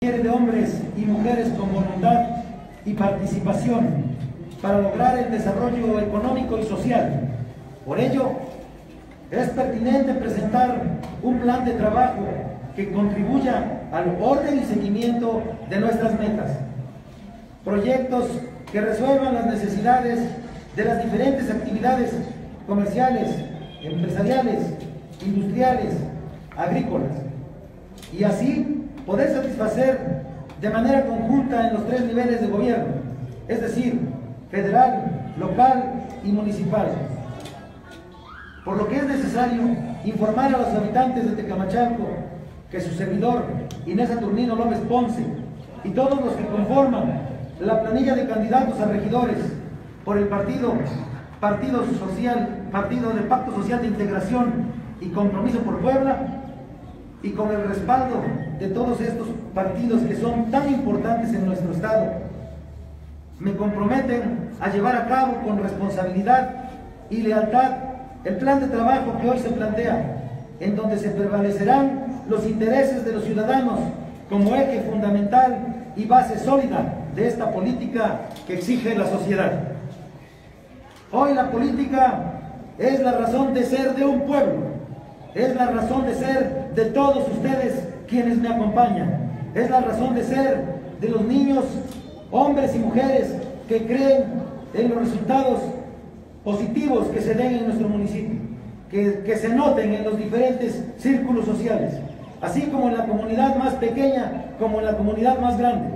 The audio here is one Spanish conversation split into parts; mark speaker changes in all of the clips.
Speaker 1: de hombres y mujeres con voluntad y participación para lograr el desarrollo económico y social. Por ello, es pertinente presentar un plan de trabajo que contribuya al orden y seguimiento de nuestras metas. Proyectos que resuelvan las necesidades de las diferentes actividades comerciales, empresariales, industriales, agrícolas, y así poder satisfacer de manera conjunta en los tres niveles de gobierno, es decir, federal, local y municipal. Por lo que es necesario informar a los habitantes de Tecamachalco que su servidor, Inés Saturnino López Ponce, y todos los que conforman la planilla de candidatos a regidores por el partido, Partido Social, Partido del Pacto Social de Integración y Compromiso por Puebla, y con el respaldo de todos estos partidos que son tan importantes en nuestro Estado, me comprometen a llevar a cabo con responsabilidad y lealtad el plan de trabajo que hoy se plantea, en donde se prevalecerán los intereses de los ciudadanos como eje fundamental y base sólida de esta política que exige la sociedad. Hoy la política es la razón de ser de un pueblo, es la razón de ser de todos ustedes quienes me acompañan. Es la razón de ser de los niños, hombres y mujeres que creen en los resultados positivos que se den en nuestro municipio, que, que se noten en los diferentes círculos sociales, así como en la comunidad más pequeña como en la comunidad más grande,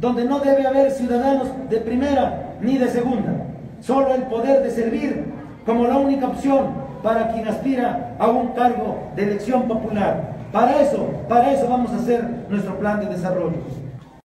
Speaker 1: donde no debe haber ciudadanos de primera ni de segunda, solo el poder de servir como la única opción para quien aspira a un cargo de elección popular. Para eso, para eso vamos a hacer nuestro plan de desarrollo.